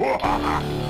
我。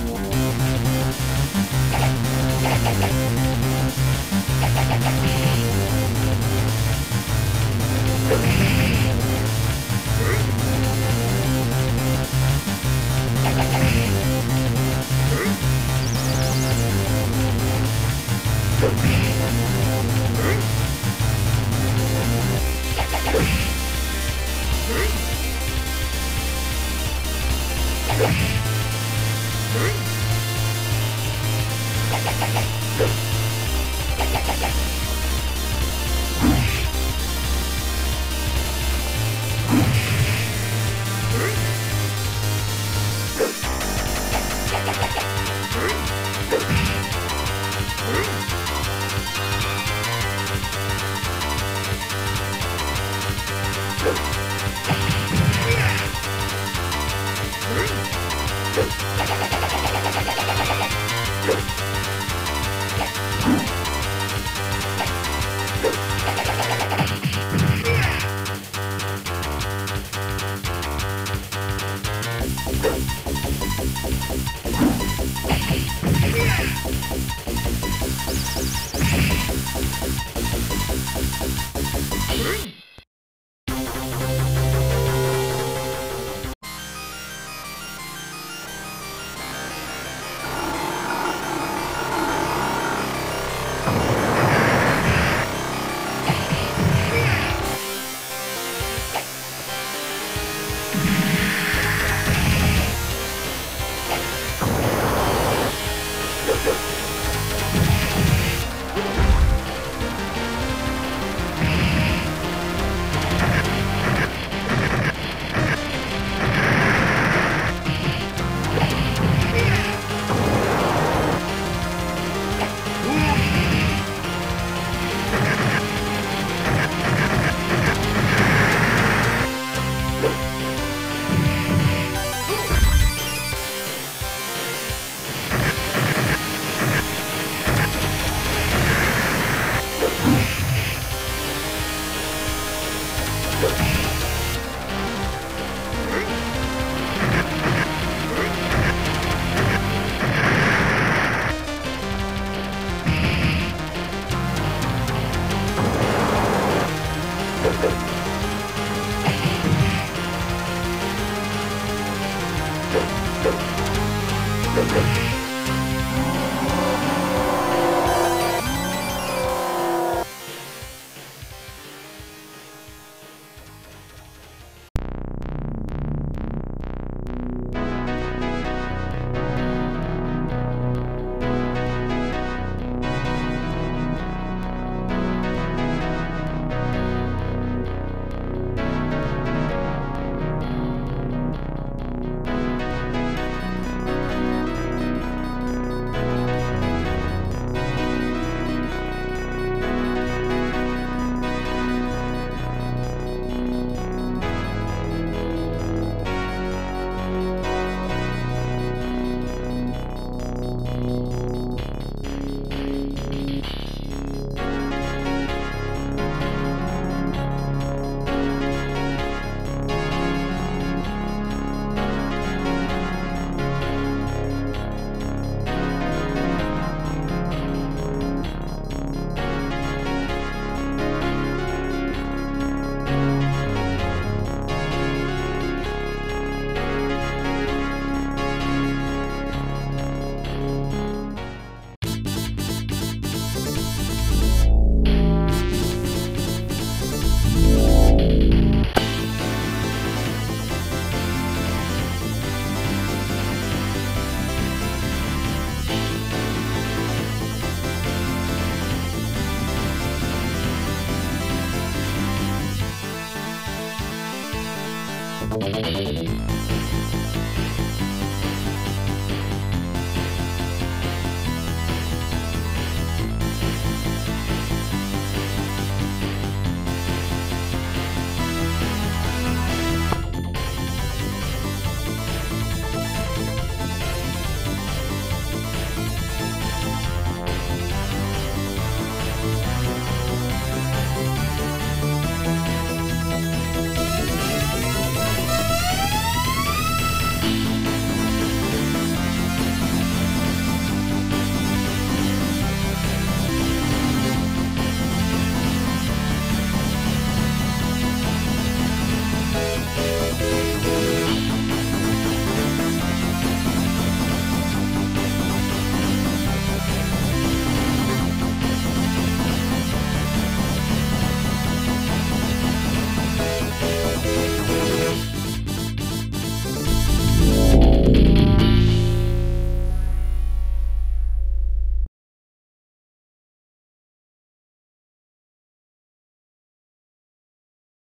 Bye.